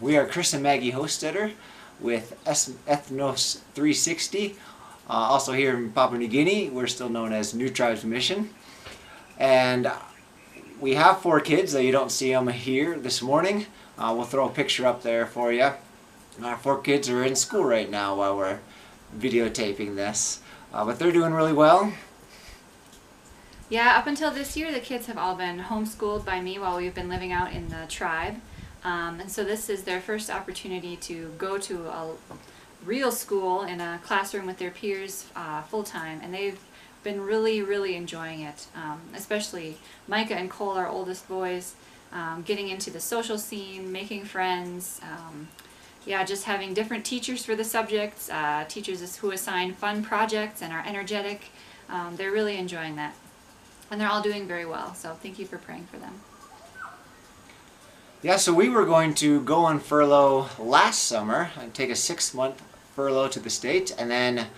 We are Chris and Maggie Hostetter with Ethnos 360. Uh, also here in Papua New Guinea, we're still known as New Tribes Mission. And we have four kids, though you don't see them here this morning. Uh, we'll throw a picture up there for you. Our four kids are in school right now while we're videotaping this. Uh, but they're doing really well. Yeah, up until this year, the kids have all been homeschooled by me while we've been living out in the tribe. Um, and so this is their first opportunity to go to a real school in a classroom with their peers uh, full time. And they've been really, really enjoying it, um, especially Micah and Cole, our oldest boys, um, getting into the social scene, making friends. Um, yeah, just having different teachers for the subjects, uh, teachers who assign fun projects and are energetic. Um, they're really enjoying that. And they're all doing very well, so thank you for praying for them. Yeah, so we were going to go on furlough last summer and take a six month furlough to the States, and then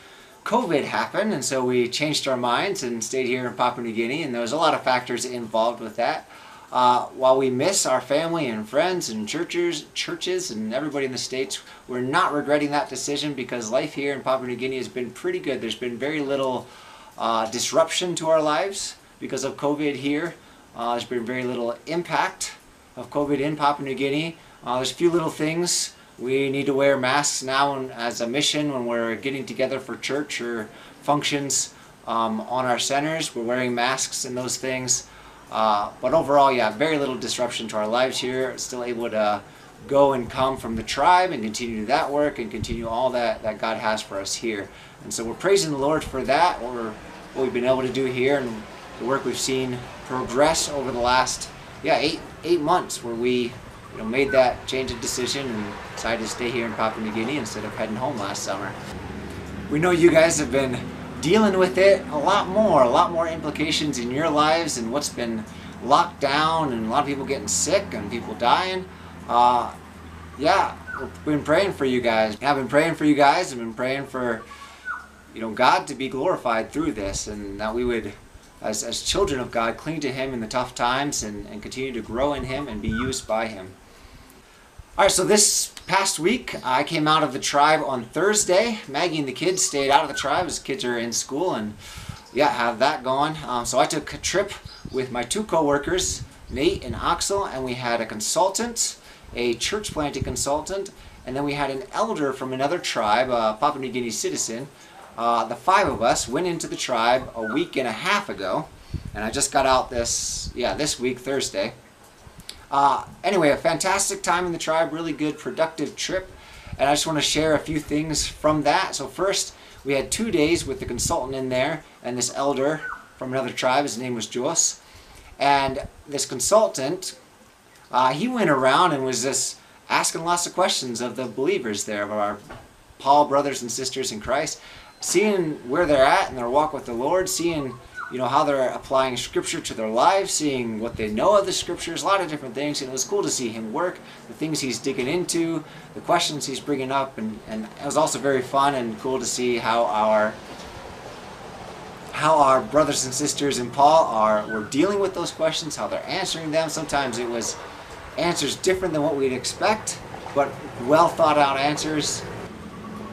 COVID happened, and so we changed our minds and stayed here in Papua New Guinea, and there was a lot of factors involved with that. Uh, while we miss our family and friends and churches, churches and everybody in the States, we're not regretting that decision because life here in Papua New Guinea has been pretty good. There's been very little uh, disruption to our lives because of COVID here. Uh, there's been very little impact of COVID in Papua New Guinea. Uh, there's a few little things. We need to wear masks now as a mission when we're getting together for church or functions um, on our centers. We're wearing masks and those things. Uh, but overall, yeah, very little disruption to our lives here. Still able to go and come from the tribe and continue that work and continue all that, that God has for us here. And so we're praising the Lord for that, what, what we've been able to do here and the work we've seen progress over the last yeah eight eight months where we you know made that change of decision and decided to stay here in Papua New Guinea instead of heading home last summer. We know you guys have been dealing with it a lot more, a lot more implications in your lives and what's been locked down and a lot of people getting sick and people dying. Uh, yeah, we've been praying for you guys. I've been praying for you guys. I've been praying for you know God to be glorified through this and that we would as, as children of God, cling to Him in the tough times and, and continue to grow in Him and be used by Him. All right, so this past week, I came out of the tribe on Thursday. Maggie and the kids stayed out of the tribe as kids are in school and yeah, have that going. Um, so I took a trip with my two co-workers, Nate and Axel, and we had a consultant, a church planting consultant, and then we had an elder from another tribe, a Papua New Guinea citizen, uh, the five of us went into the tribe a week and a half ago, and I just got out this, yeah, this week, Thursday. Uh, anyway, a fantastic time in the tribe, really good, productive trip, and I just want to share a few things from that. So first, we had two days with the consultant in there and this elder from another tribe. His name was Jos, and this consultant, uh, he went around and was just asking lots of questions of the believers there, of our Paul brothers and sisters in Christ seeing where they're at in their walk with the Lord, seeing you know how they're applying scripture to their lives, seeing what they know of the scriptures, a lot of different things. And it was cool to see him work, the things he's digging into, the questions he's bringing up, and, and it was also very fun and cool to see how our how our brothers and sisters in Paul are were dealing with those questions, how they're answering them. Sometimes it was answers different than what we'd expect, but well thought out answers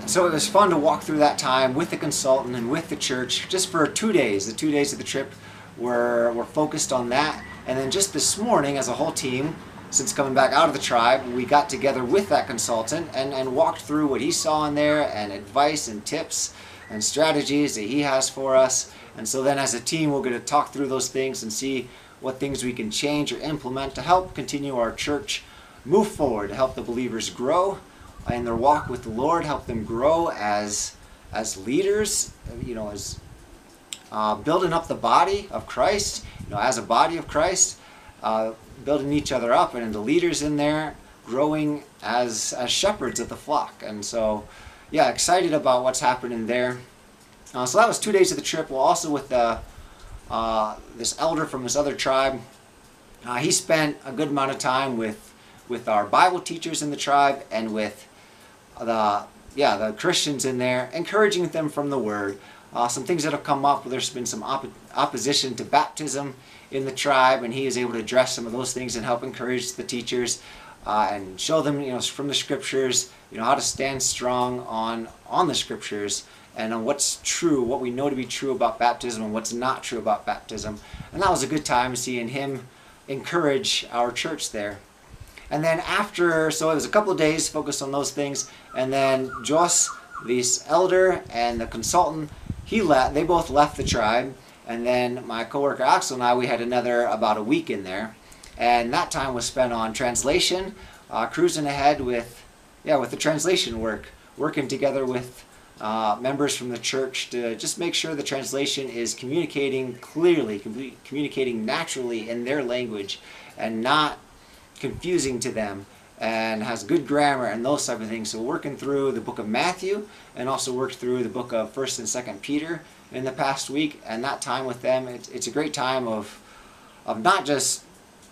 so it was fun to walk through that time with the consultant and with the church just for two days. The two days of the trip were, were focused on that. And then just this morning, as a whole team, since coming back out of the tribe, we got together with that consultant and, and walked through what he saw in there and advice and tips and strategies that he has for us. And so then as a team, we're going to talk through those things and see what things we can change or implement to help continue our church move forward, to help the believers grow in their walk with the Lord, help them grow as as leaders, you know, as uh, building up the body of Christ, you know, as a body of Christ, uh, building each other up, and the leaders in there growing as as shepherds of the flock. And so, yeah, excited about what's happening there. Uh, so that was two days of the trip. Well, also with the uh, this elder from this other tribe, uh, he spent a good amount of time with with our Bible teachers in the tribe and with the yeah the Christians in there, encouraging them from the Word. Uh, some things that have come up. There's been some op opposition to baptism in the tribe, and he is able to address some of those things and help encourage the teachers. uh, and show them, you know, from the scriptures, you know, how to stand strong on on the scriptures and on what's true, what we know to be true about baptism and what's not true about baptism. And that was a good time seeing him encourage our church there. And then after, so it was a couple of days focused on those things, and then Joss, this elder, and the consultant, he left. They both left the tribe, and then my coworker Axel and I, we had another about a week in there, and that time was spent on translation, uh, cruising ahead with, yeah, with the translation work, working together with uh, members from the church to just make sure the translation is communicating clearly, com- communicating naturally in their language, and not confusing to them and has good grammar and those type of things. So working through the book of Matthew and also worked through the book of First and Second Peter in the past week, and that time with them, it's, it's a great time of of not just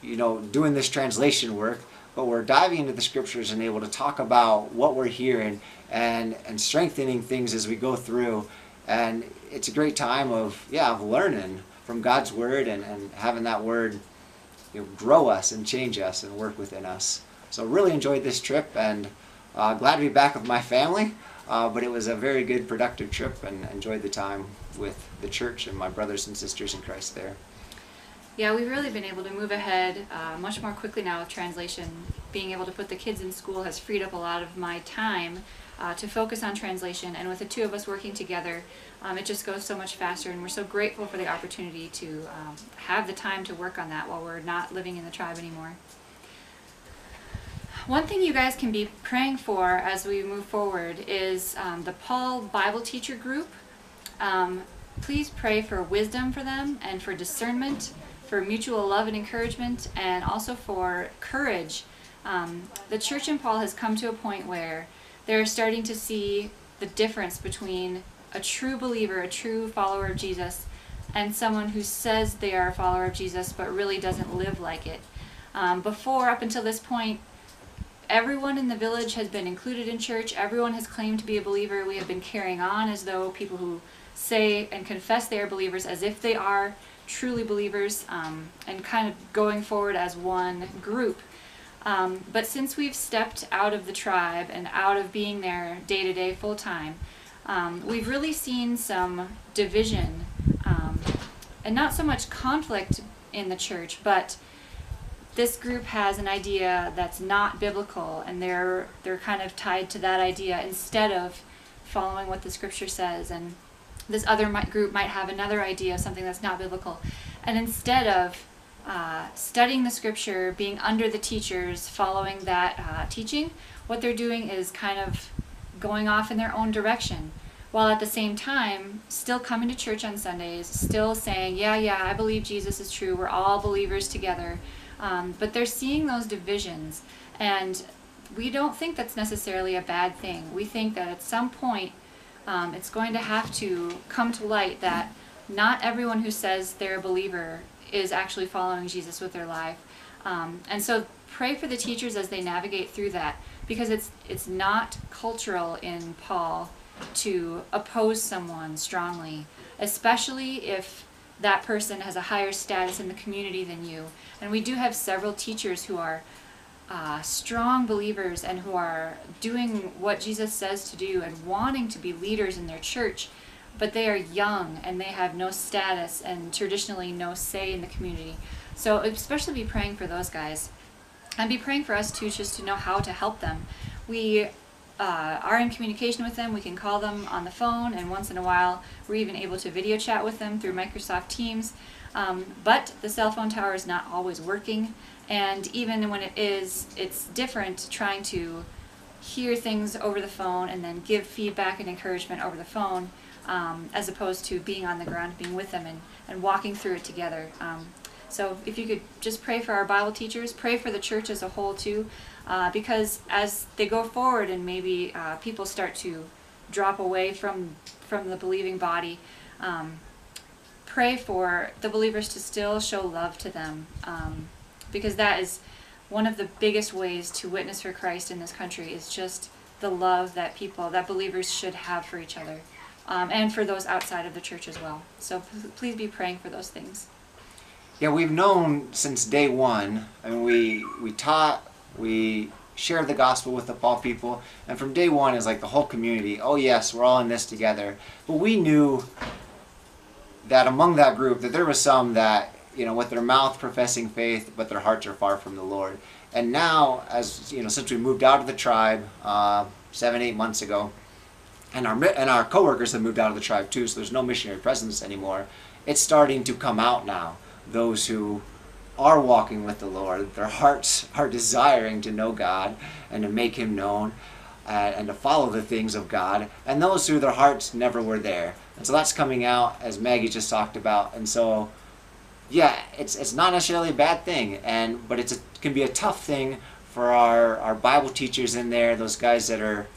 you know doing this translation work, but we're diving into the scriptures and able to talk about what we're hearing and and strengthening things as we go through. And it's a great time of yeah of learning from God's word and, and having that word you know, grow us and change us and work within us. So really enjoyed this trip and uh, glad to be back with my family. Uh, but it was a very good, productive trip and enjoyed the time with the church and my brothers and sisters in Christ there. Yeah, we've really been able to move ahead uh, much more quickly now with translation. Being able to put the kids in school has freed up a lot of my time uh, to focus on translation. And with the two of us working together, um, it just goes so much faster. And we're so grateful for the opportunity to um, have the time to work on that while we're not living in the tribe anymore. One thing you guys can be praying for as we move forward is um, the Paul Bible Teacher Group. Um, please pray for wisdom for them and for discernment, for mutual love and encouragement, and also for courage. Um, the church in Paul has come to a point where they're starting to see the difference between a true believer, a true follower of Jesus, and someone who says they are a follower of Jesus but really doesn't live like it. Um, before, up until this point, everyone in the village has been included in church. Everyone has claimed to be a believer. We have been carrying on as though people who say and confess they are believers as if they are truly believers um, and kind of going forward as one group. Um, but since we've stepped out of the tribe and out of being there day to day full time, um, we've really seen some division um, and not so much conflict in the church, but this group has an idea that's not biblical and they're they're kind of tied to that idea instead of following what the scripture says and this other group might have another idea of something that's not biblical. And instead of uh, studying the scripture, being under the teachers, following that uh, teaching, what they're doing is kind of going off in their own direction. While at the same time, still coming to church on Sundays, still saying, Yeah, yeah, I believe Jesus is true, we're all believers together. Um, but they're seeing those divisions. And we don't think that's necessarily a bad thing. We think that at some point, um, it's going to have to come to light that not everyone who says they're a believer is actually following Jesus with their life. Um, and so pray for the teachers as they navigate through that because it's it's not cultural in Paul to oppose someone strongly, especially if that person has a higher status in the community than you. And we do have several teachers who are uh, strong believers and who are doing what Jesus says to do and wanting to be leaders in their church but they are young and they have no status and traditionally no say in the community. So especially be praying for those guys, and be praying for us too, just to know how to help them. We uh, are in communication with them. We can call them on the phone, and once in a while, we're even able to video chat with them through Microsoft Teams. Um, but the cell phone tower is not always working, and even when it is, it's different trying to hear things over the phone and then give feedback and encouragement over the phone um, as opposed to being on the ground, being with them and, and walking through it together. Um, so if you could just pray for our Bible teachers, pray for the church as a whole too, uh, because as they go forward and maybe uh, people start to drop away from from the believing body, um, pray for the believers to still show love to them, um, because that is one of the biggest ways to witness for Christ in this country is just the love that people that believers should have for each other um, and for those outside of the church as well. So please be praying for those things. Yeah, we've known since day one. I mean, we we taught We shared the gospel with the Paul people, and from day one, is like the whole community. Oh yes, we're all in this together. But we knew that among that group, that there was some that you know, with their mouth professing faith, but their hearts are far from the Lord. And now, as you know, since we moved out of the tribe uh, seven, eight months ago, and our and our coworkers have moved out of the tribe too, so there's no missionary presence anymore. It's starting to come out now. Those who are walking with the Lord, their hearts are desiring to know God and to make Him known, uh, and to follow the things of God. And those who their hearts never were there, and so that's coming out as Maggie just talked about. And so, yeah, it's it's not necessarily a bad thing, and but it's a, can be a tough thing for our our Bible teachers in there, those guys that are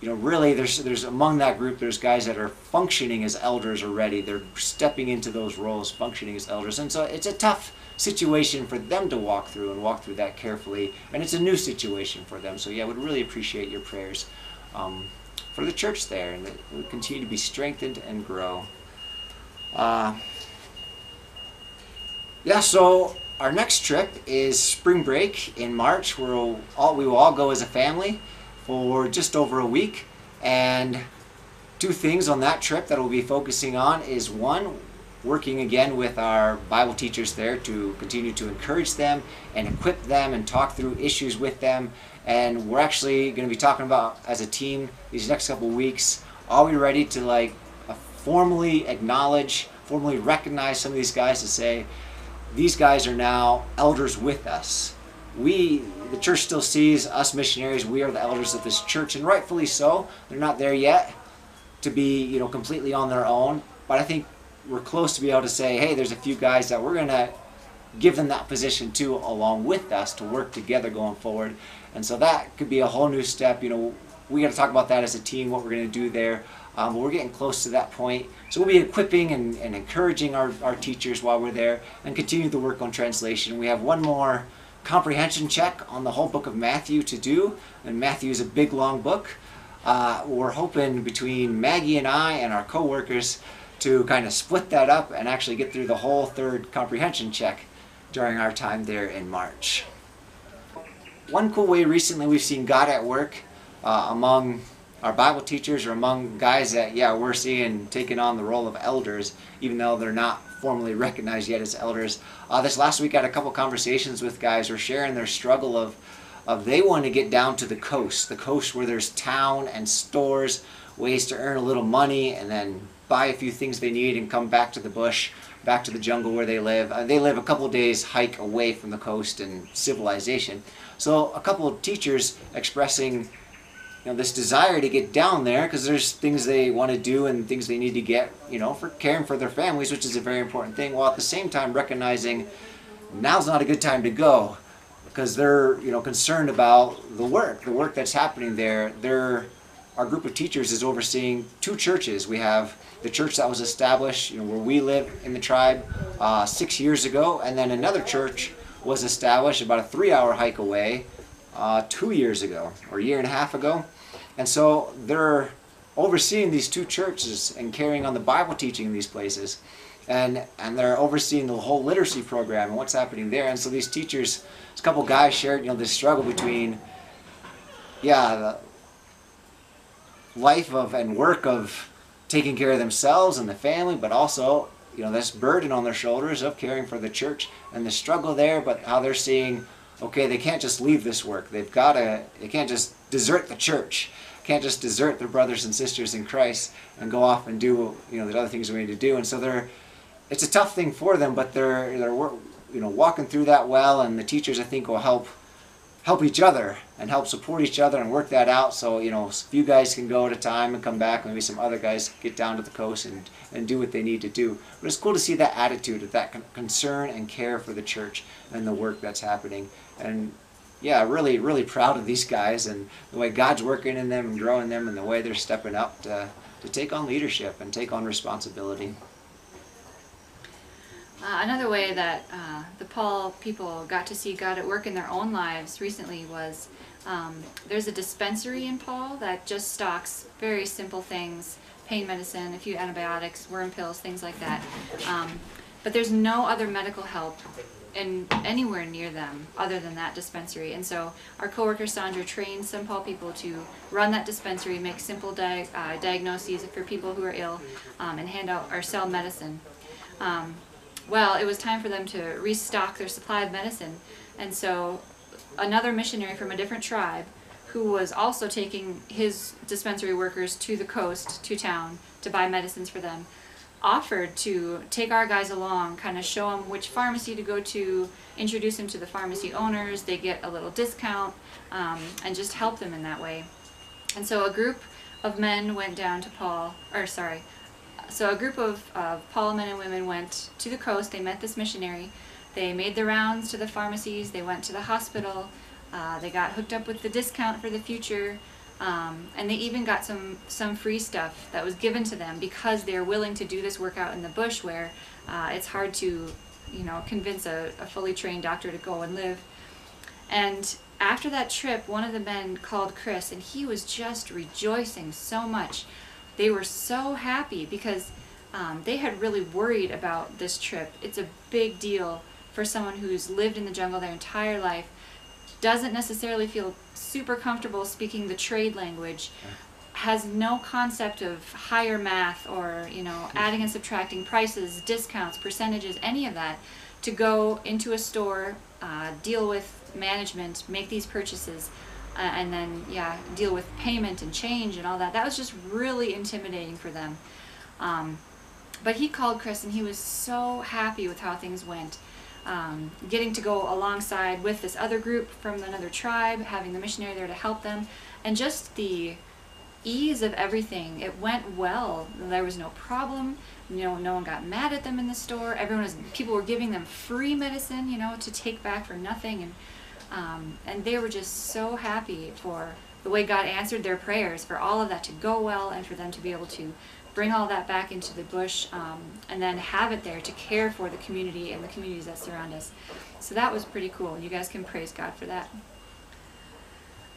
you know, really, there's there's among that group, there's guys that are functioning as elders already. They're stepping into those roles, functioning as elders, and so it's a tough situation for them to walk through and walk through that carefully. And it's a new situation for them. So yeah, I would really appreciate your prayers um, for the church there, and that it would continue to be strengthened and grow. Uh, yeah, so our next trip is spring break in March. We'll all we will all go as a family for just over a week. And two things on that trip that we'll be focusing on is one, working again with our Bible teachers there to continue to encourage them and equip them and talk through issues with them. And we're actually going to be talking about as a team these next couple weeks. Are we ready to like uh, formally acknowledge, formally recognize some of these guys to say, these guys are now elders with us we the church still sees us missionaries. We are the elders of this church and rightfully so. They're not there yet to be you know completely on their own but i think we're close to be able to say hey there's a few guys that we're going to give them that position too along with us to work together going forward. And so that could be a whole new step you know. We got to talk about that as a team what we're going to do there. Um, but we're getting close to that point. So we'll be equipping and, and encouraging our, our teachers while we're there and continue the work on translation. We have one more comprehension check on the whole book of Matthew to do, and Matthew is a big long book. Uh, we're hoping between Maggie and I and our co-workers to kind of split that up and actually get through the whole third comprehension check during our time there in March. One cool way recently we've seen God at work uh, among our Bible teachers are among guys that, yeah, we're seeing taking on the role of elders, even though they're not formally recognized yet as elders. Uh, this last week, I had a couple conversations with guys who are sharing their struggle of, of they want to get down to the coast, the coast where there's town and stores, ways to earn a little money, and then buy a few things they need and come back to the bush, back to the jungle where they live. Uh, they live a couple days hike away from the coast and civilization. So a couple of teachers expressing you know, this desire to get down there because there's things they want to do and things they need to get, you know, for caring for their families, which is a very important thing, while at the same time recognizing now's not a good time to go because they're, you know, concerned about the work, the work that's happening there. They're, our group of teachers is overseeing two churches. We have the church that was established, you know, where we live in the tribe uh, six years ago, and then another church was established about a three-hour hike away uh, two years ago or a year and a half ago. And so they're overseeing these two churches and carrying on the Bible teaching in these places. And, and they're overseeing the whole literacy program and what's happening there. And so these teachers, a couple guys shared, you know, this struggle between, yeah, the life of and work of taking care of themselves and the family, but also, you know, this burden on their shoulders of caring for the church and the struggle there, but how they're seeing okay, they can't just leave this work. They've got to, they can't just desert the church. Can't just desert their brothers and sisters in Christ and go off and do, you know, the other things we need to do. And so they're, it's a tough thing for them, but they're, they're, you know, walking through that well. And the teachers, I think, will help, help each other and help support each other and work that out. So, you know, a few guys can go at a time and come back. Maybe some other guys get down to the coast and, and do what they need to do. But it's cool to see that attitude, that concern and care for the church and the work that's happening and yeah, really, really proud of these guys and the way God's working in them and growing them and the way they're stepping up to, to take on leadership and take on responsibility. Uh, another way that uh, the Paul people got to see God at work in their own lives recently was um, there's a dispensary in Paul that just stocks very simple things pain medicine, a few antibiotics, worm pills, things like that. Um, but there's no other medical help in anywhere near them other than that dispensary. And so our coworker Sandra trained St. Paul people to run that dispensary, make simple di- uh, diagnoses for people who are ill, um, and hand out or sell medicine. Um, well, it was time for them to restock their supply of medicine, and so another missionary from a different tribe who was also taking his dispensary workers to the coast, to town, to buy medicines for them, offered to take our guys along, kind of show them which pharmacy to go to, introduce them to the pharmacy owners, they get a little discount, um, and just help them in that way. And so a group of men went down to Paul, or sorry, so a group of, of Paul men and women went to the coast, they met this missionary, they made the rounds to the pharmacies, they went to the hospital, uh, they got hooked up with the discount for the future, um, and they even got some some free stuff that was given to them because they're willing to do this work out in the bush where uh, it's hard to, you know, convince a, a fully trained doctor to go and live. And after that trip, one of the men called Chris, and he was just rejoicing so much. They were so happy because um, they had really worried about this trip. It's a big deal for someone who's lived in the jungle their entire life, doesn't necessarily feel super comfortable speaking the trade language, has no concept of higher math or you know adding and subtracting prices, discounts, percentages, any of that, to go into a store, uh, deal with management, make these purchases, uh, and then yeah, deal with payment and change and all that. That was just really intimidating for them. Um, but he called Chris and he was so happy with how things went. Um, getting to go alongside with this other group from another tribe, having the missionary there to help them, and just the ease of everything. It went well. There was no problem. You know, no one got mad at them in the store. Everyone was people were giving them free medicine, you know, to take back for nothing, and um, and they were just so happy for the way God answered their prayers, for all of that to go well, and for them to be able to bring all that back into the bush um, and then have it there to care for the community and the communities that surround us. So that was pretty cool. You guys can praise God for that.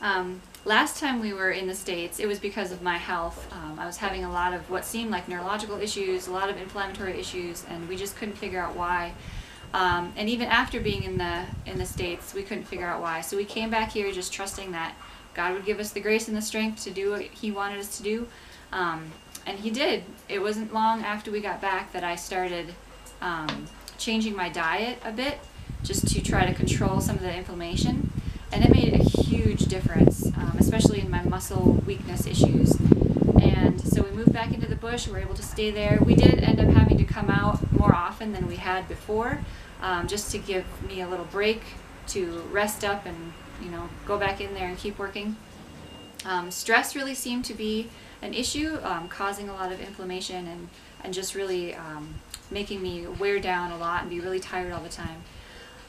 Um, last time we were in the States, it was because of my health. Um, I was having a lot of what seemed like neurological issues, a lot of inflammatory issues, and we just couldn't figure out why. Um, and even after being in the in the states, we couldn't figure out why. So we came back here just trusting that God would give us the grace and the strength to do what He wanted us to do. Um, and he did. It wasn't long after we got back that I started um, changing my diet a bit just to try to control some of the inflammation. And it made a huge difference, um, especially in my muscle weakness issues. And so we moved back into the bush. We were able to stay there. We did end up having to come out more often than we had before, um, just to give me a little break to rest up and you know go back in there and keep working. Um, stress really seemed to be an issue, um, causing a lot of inflammation and, and just really um, making me wear down a lot and be really tired all the time.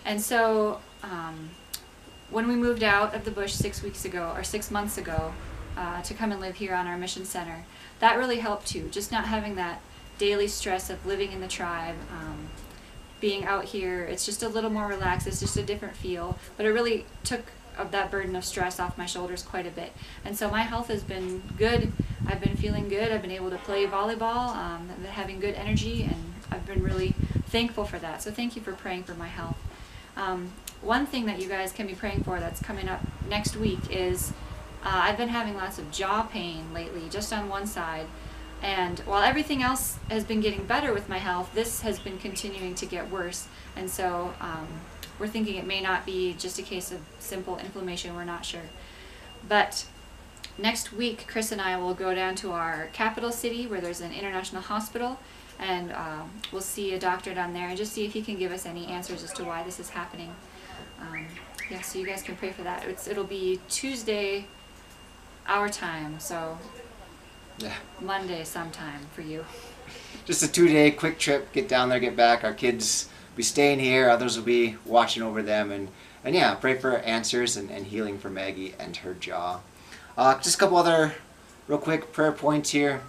And so um, when we moved out of the bush six weeks ago, or six months ago, uh, to come and live here on our mission center, that really helped too. Just not having that daily stress of living in the tribe, um, being out here, it's just a little more relaxed, it's just a different feel. But it really took of that burden of stress off my shoulders quite a bit. And so my health has been good. I've been feeling good. I've been able to play volleyball. Um, having good energy, and I've been really thankful for that. So thank you for praying for my health. Um, one thing that you guys can be praying for that's coming up next week is uh, I've been having lots of jaw pain lately, just on one side. And while everything else has been getting better with my health, this has been continuing to get worse. And so um, we're thinking it may not be just a case of simple inflammation, we're not sure. But next week, Chris and I will go down to our capital city where there's an international hospital and um, we'll see a doctor down there and just see if he can give us any answers as to why this is happening. Um, yeah, so you guys can pray for that. It's, it'll be Tuesday, our time, so Yeah. Monday sometime for you. Just a two day quick trip, get down there, get back. Our kids be staying here, others will be watching over them. And, and yeah, pray for answers and, and healing for Maggie and her jaw. Uh, just a couple other real quick prayer points here.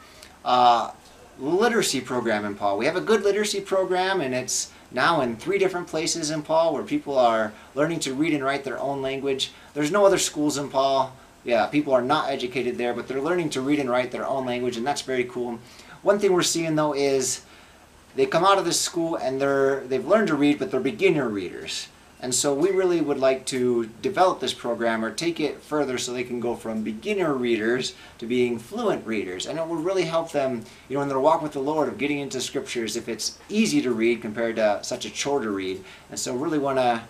Uh, literacy program in Paul. We have a good literacy program, and it's now in three different places in Paul where people are learning to read and write their own language. There's no other schools in Paul. Yeah, people are not educated there, but they're learning to read and write their own language, and that's very cool. One thing we're seeing though is they come out of this school and they're they've learned to read, but they're beginner readers. And so we really would like to develop this program or take it further so they can go from beginner readers to being fluent readers. And it will really help them, you know, in their walk with the Lord of getting into scriptures if it's easy to read compared to such a chore to read. And so really want to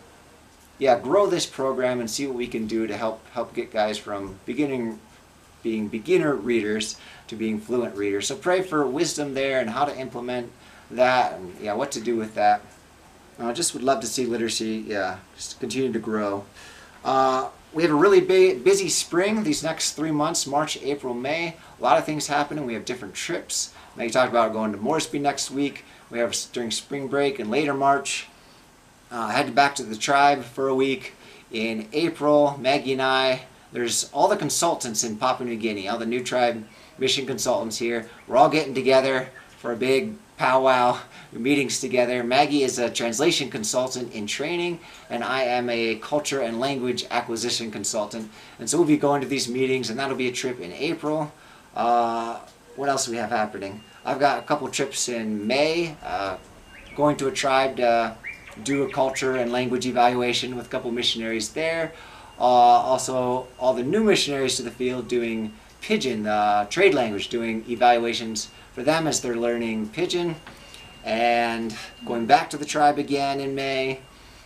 yeah, grow this program and see what we can do to help help get guys from beginning being beginner readers to being fluent readers. So pray for wisdom there and how to implement that and yeah, what to do with that. I uh, just would love to see literacy, yeah, just continue to grow. Uh, we have a really busy spring these next three months March, April, May. A lot of things happening. We have different trips. Maggie talked about going to Moresby next week. We have during spring break and later March. Uh, head back to the tribe for a week. In April, Maggie and I, there's all the consultants in Papua New Guinea, all the new tribe mission consultants here. We're all getting together for a big powwow meetings together. Maggie is a translation consultant in training, and I am a culture and language acquisition consultant. And so we'll be going to these meetings, and that'll be a trip in April. Uh, what else do we have happening? I've got a couple trips in May, uh, going to a tribe to do a culture and language evaluation with a couple missionaries there. Uh, also, all the new missionaries to the field doing pidgin, uh, trade language, doing evaluations for them as they're learning pidgin and going back to the tribe again in May.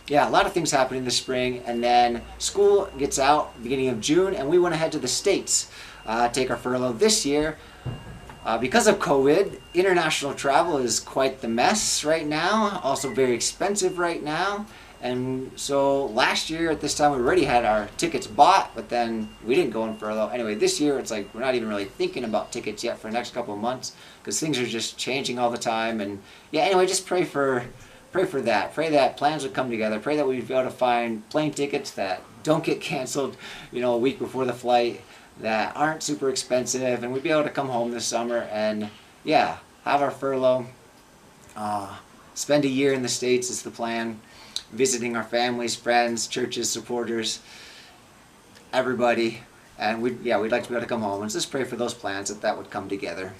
Yeah, a lot of things happening this spring, and then school gets out beginning of June, and we want to head to the States, uh, take our furlough this year. Uh, because of COVID, international travel is quite the mess right now, also very expensive right now. And so last year at this time we already had our tickets bought, but then we didn't go in furlough. Anyway, this year it's like we're not even really thinking about tickets yet for the next couple of months because things are just changing all the time. And yeah, anyway, just pray for pray for that. Pray that plans would come together. Pray that we'd be able to find plane tickets that don't get canceled, you know, a week before the flight that aren't super expensive, and we'd be able to come home this summer and yeah, have our furlough. Uh, spend a year in the states is the plan visiting our families, friends, churches, supporters, everybody. And we yeah, we'd like to be able to come home and just pray for those plans that that would come together.